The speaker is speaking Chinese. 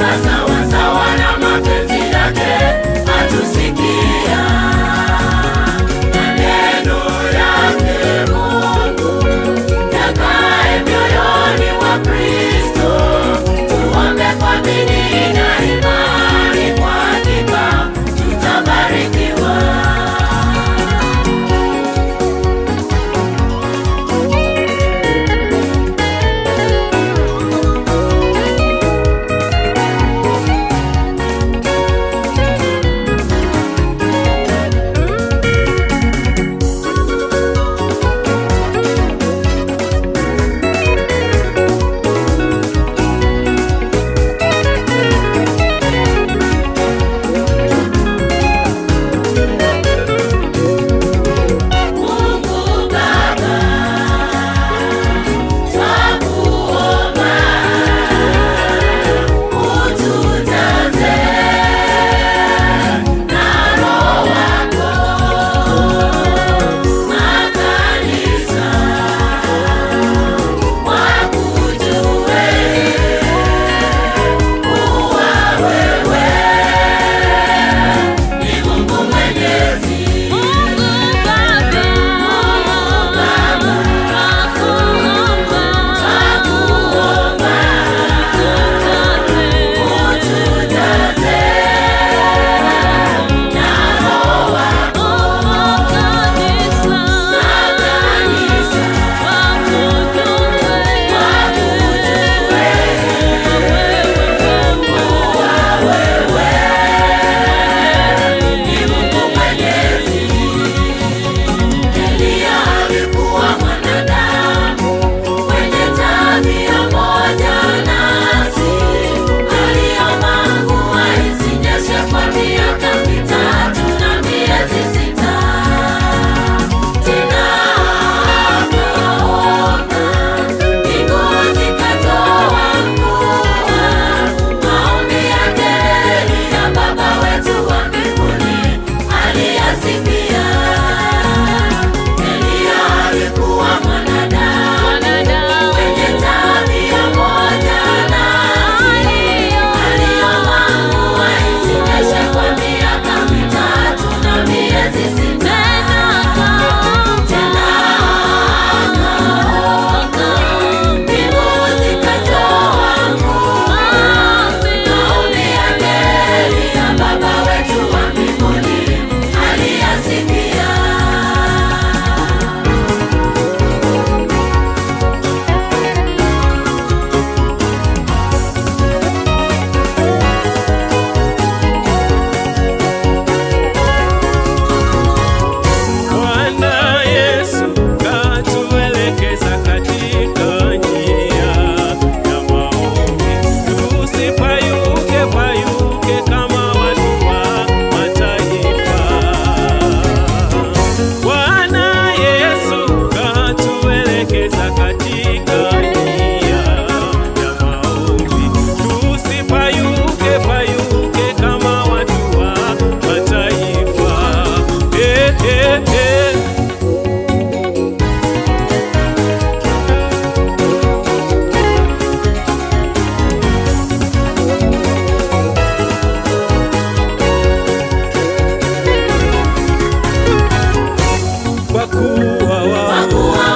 my soul. 哇哇哇哇